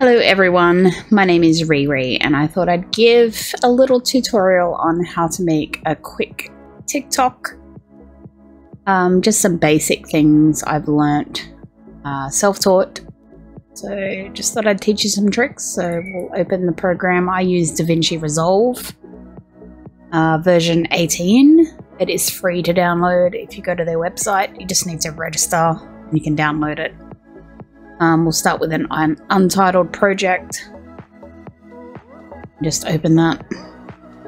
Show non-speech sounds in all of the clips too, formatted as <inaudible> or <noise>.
Hello everyone, my name is Riri and I thought I'd give a little tutorial on how to make a quick TikTok. Um, just some basic things I've learnt, uh, self-taught. So just thought I'd teach you some tricks. So we'll open the program. I use DaVinci Resolve uh, version 18. It is free to download if you go to their website. You just need to register and you can download it. Um, we'll start with an un untitled project. Just open that.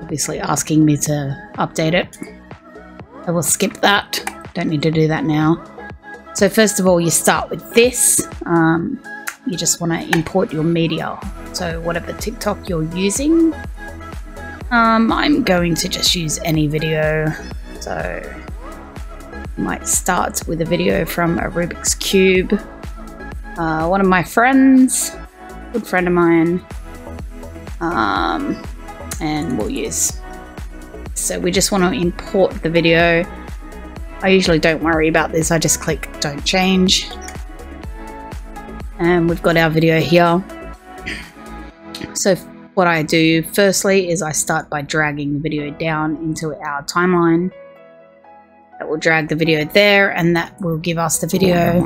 Obviously asking me to update it. I will skip that. Don't need to do that now. So first of all, you start with this. Um, you just want to import your media. So whatever TikTok you're using. Um, I'm going to just use any video. So might start with a video from Arubix Cube uh, one of my friends, good friend of mine, um, and we'll use. So we just want to import the video. I usually don't worry about this, I just click don't change. And we've got our video here. So what I do firstly is I start by dragging the video down into our timeline. That will drag the video there and that will give us the video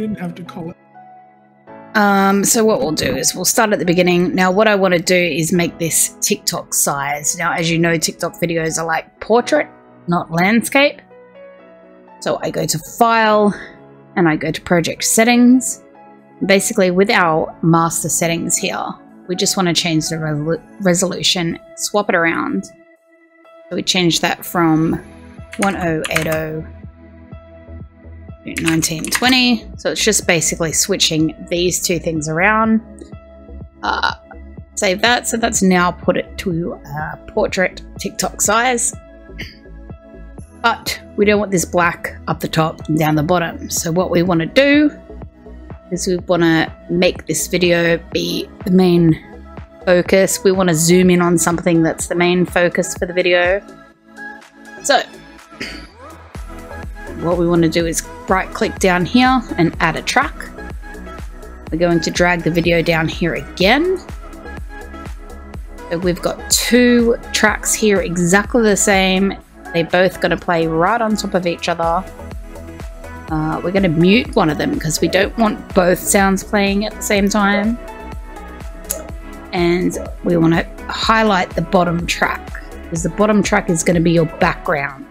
didn't have to call it. Um, so what we'll do is we'll start at the beginning. Now what I want to do is make this TikTok size. Now as you know TikTok videos are like portrait, not landscape. So I go to file and I go to project settings. Basically with our master settings here, we just want to change the re resolution, swap it around. So we change that from 1080 1920. So it's just basically switching these two things around. Uh, save that. So that's now put it to portrait TikTok size. But we don't want this black up the top and down the bottom. So what we want to do is we want to make this video be the main focus. We want to zoom in on something that's the main focus for the video. So what we want to do is right click down here and add a track. We're going to drag the video down here again. So we've got two tracks here exactly the same. They're both going to play right on top of each other. Uh, we're going to mute one of them because we don't want both sounds playing at the same time. And we want to highlight the bottom track because the bottom track is going to be your background.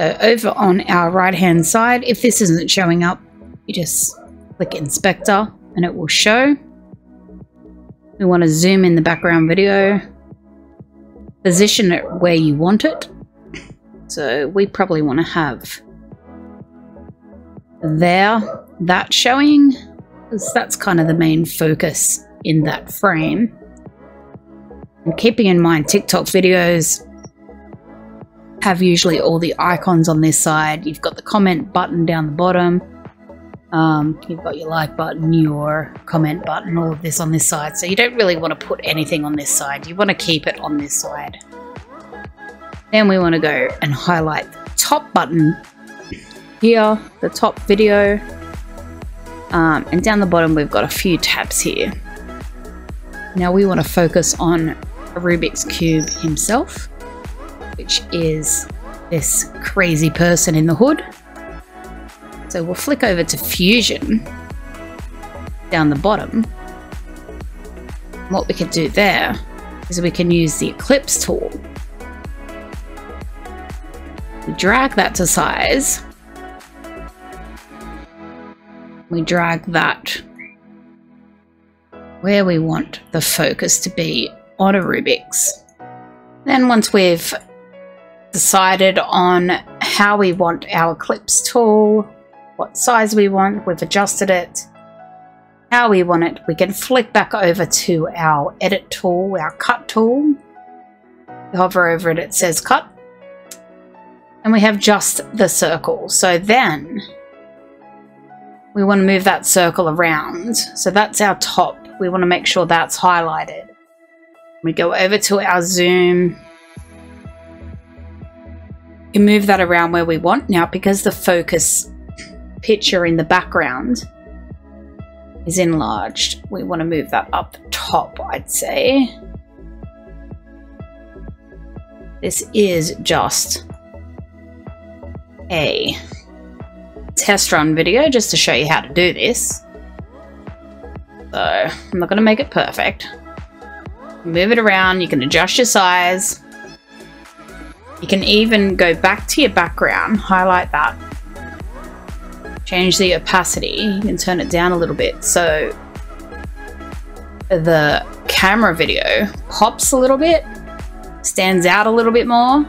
So over on our right hand side, if this isn't showing up, you just click inspector and it will show. We want to zoom in the background video, position it where you want it. So we probably want to have there, that showing, because that's kind of the main focus in that frame. And keeping in mind TikTok videos have usually all the icons on this side. You've got the comment button down the bottom. Um, you've got your like button, your comment button, all of this on this side. So you don't really want to put anything on this side. You want to keep it on this side. Then we want to go and highlight the top button here, the top video. Um, and down the bottom, we've got a few tabs here. Now we want to focus on Rubik's Cube himself which is this crazy person in the hood. So we'll flick over to Fusion down the bottom. What we could do there is we can use the Eclipse tool. We drag that to size. We drag that where we want the focus to be on Arubix. Then once we've decided on how we want our Ellipse tool, what size we want, we've adjusted it, how we want it. We can flick back over to our edit tool, our cut tool. hover over it, it says cut. And we have just the circle. So then we want to move that circle around. So that's our top. We want to make sure that's highlighted. We go over to our zoom We can move that around where we want. Now, because the focus picture in the background is enlarged, we want to move that up top, I'd say. This is just a test run video just to show you how to do this. So I'm not going to make it perfect. Move it around, you can adjust your size. You can even go back to your background, highlight that, change the opacity, you can turn it down a little bit so the camera video pops a little bit, stands out a little bit more.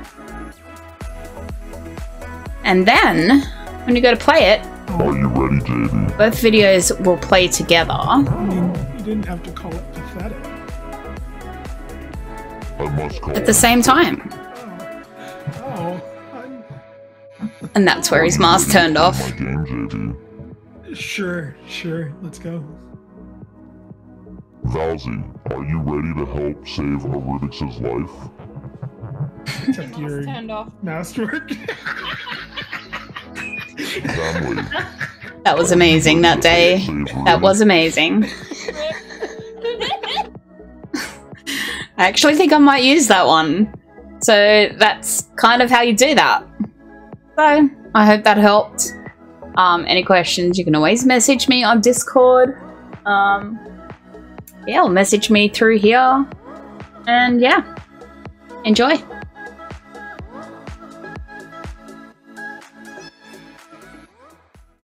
And then, when you go to play it, Are you ready, JD? both videos will play together. I mean, you didn't have to call it pathetic. I must call At the same time. And that's where his mask turned off. My game, JD. sure, sure. Let's go. Valzy, are you ready to help save Aridix's life? Check your Turned off. masterwork. Family. That was amazing that day. That was amazing. <laughs> I actually think I might use that one. So that's kind of how you do that. I hope that helped. Um, any questions, you can always message me on Discord. Um, yeah, or message me through here. And yeah, enjoy.